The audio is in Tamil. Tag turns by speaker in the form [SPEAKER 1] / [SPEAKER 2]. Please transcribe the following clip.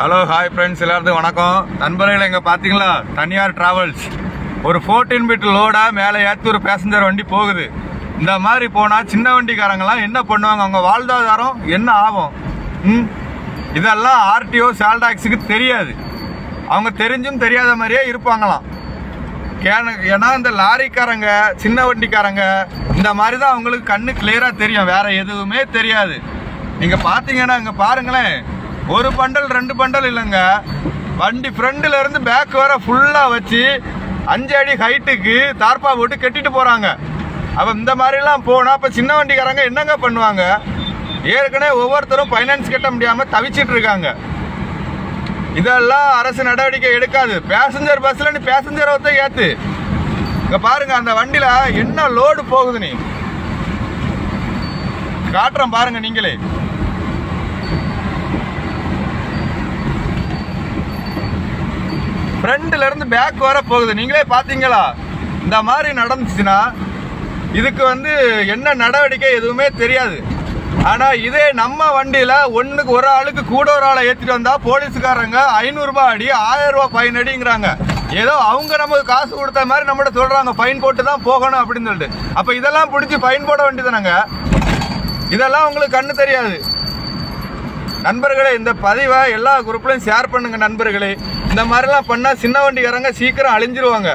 [SPEAKER 1] ஹலோ ஹாய் ஃப்ரெண்ட்ஸ் எல்லாருக்கும் வணக்கம். நண்பர்கள் இங்கே பார்த்தீங்களா தனியார் டிராவல்ஸ் ஒரு ஃபோர்டீன் பிட் லோடாக மேலே ஏற்றி ஒரு பேசஞ்சர் வண்டி போகுது. இந்த மாதிரி போனால் சின்ன வண்டிக்காரங்கலாம் என்ன பண்ணுவாங்க? அவங்க வாழ்வாதாரம் என்ன ஆகும்? ம்? இதெல்லாம் ஆர்டிஓ சேல்டாக்ஸுக்கு தெரியாது. அவங்க தெரிஞ்சும் தெரியாத மாதிரியே இருப்பாங்களாம். ஏன்னா இந்த லாரிக்காரங்க சின்ன வண்டிக்காரங்க இந்த மாதிரி தான் அவங்களுக்கு கண்ணு கிளியரா தெரியும். வேற எதுவுமே தெரியாது. நீங்க பாத்தீங்கன்னா இங்க பாருங்களேன். ஒரு பண்டல் ரெண்டு பண்டல் இல்லைங்க. வண்டி ஃப்ரண்ட்ல இருந்து பேக் வர ஃபுல்லா வச்சு அஞ்சு அடி ஹைட்டுக்கு தார்பா போட்டு கட்டிட்டு போறாங்க. அப்ப இந்த மாதிரிலாம் போனா அப்ப சின்ன வண்டிக்காரங்க என்னங்க பண்ணுவாங்க? ஏற்கனவே ஒவ்வொருத்தரும் ஃபைனான்ஸ் கட்ட முடியாம தவிச்சிட்டு இருக்காங்க. இதெல்லாம் அரசு நடவடிக்கை எடுக்காது. பேசஞ்சர் பஸ்ல நீ பேசஞ்சர் ஒருத்த ஏத்து. இங்க பாருங்க அந்த வண்டியில என்ன லோடு போகுது நீ காட்டுறோம் பாருங்க நீங்களே. ஃப்ரண்ட்ல இருந்து பேக் வர போகுது. நீங்களே பாத்தீங்களா? இந்த மாதிரி நடந்துச்சுன்னா இதுக்கு வந்து என்ன நடவடிக்கை எதுவுமே தெரியாது. ஆனா இதே நம்ம வண்டியில ஒண்ணுக்கு ஒரு ஆளுக்கு கூட ஒரு ஆளை ஏத்திட்டு வந்தா போலீஸ்காரங்க ஐநூறு ரூபாய் அடி ஆயிரம் ரூபாய் ஃபைன் அடிங்கிறாங்க. ஏதோ அவங்க நமக்கு காசு கொடுத்த மாதிரி நம்மகிட்ட சொல்றாங்க ஃபைன் போட்டு தான் போகணும் அப்படின்னு சொல்லிட்டு. அப்ப இதெல்லாம் பிடிச்சி ஃபைன் போட வேண்டியதானங்க இதெல்லாம் உங்களுக்கு கண்ணு தெரியாது. நண்பர்களே இந்த பதிவை எல்லா குரூப்லையும் ஷேர் பண்ணுங்க நண்பர்களே. இந்த மாதிரிலாம் பண்ணால் சின்ன வண்டிக்காரங்க சீக்கிரம் அழிஞ்சிருவாங்க.